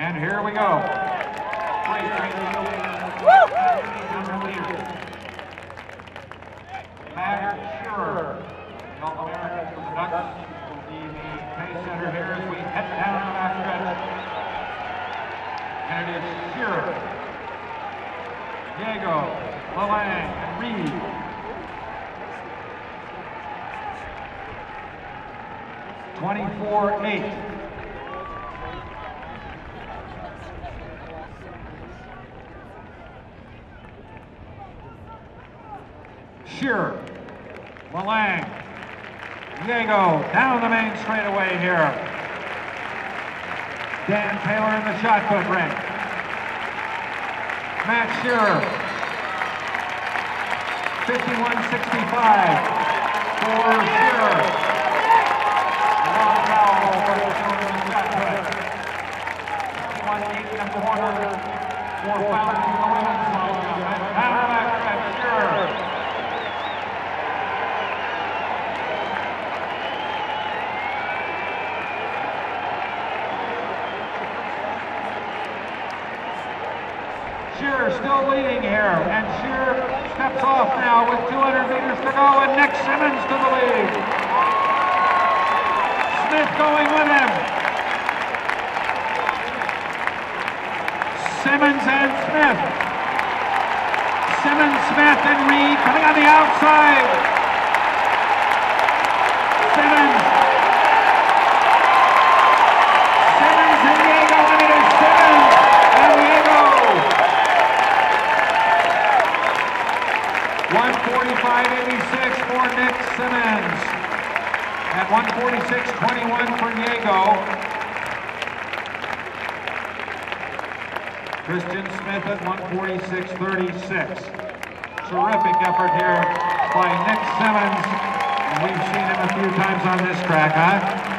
And here we go. Matt Shearer, North American from the Ducks, will be the pace setter here as we head down the back stretch. And it is Shearer, Diego, Lalang, and Reed. Twenty-four eight. Shearer, Lalang, Diego down the main straightaway here. Dan Taylor in the shot put ring. Matt Shearer, 51-65 for Shearer. Long foul for the shot put. 51-8 in the corner. Four fouls in the women's long jump. Down the back stretch, Shearer. Shearer still leading here, and Shearer steps off now with 200 meters to go, and Nick Symmonds to the lead. Smith going with him. Symmonds and Smith. Symmonds, Smith, and Reed coming on the outside. 145.86 for Nick Symmonds. At 146.21 for Diego. Christian Smith at 146.36. Terrific effort here by Nick Symmonds. And we've seen him a few times on this track, huh?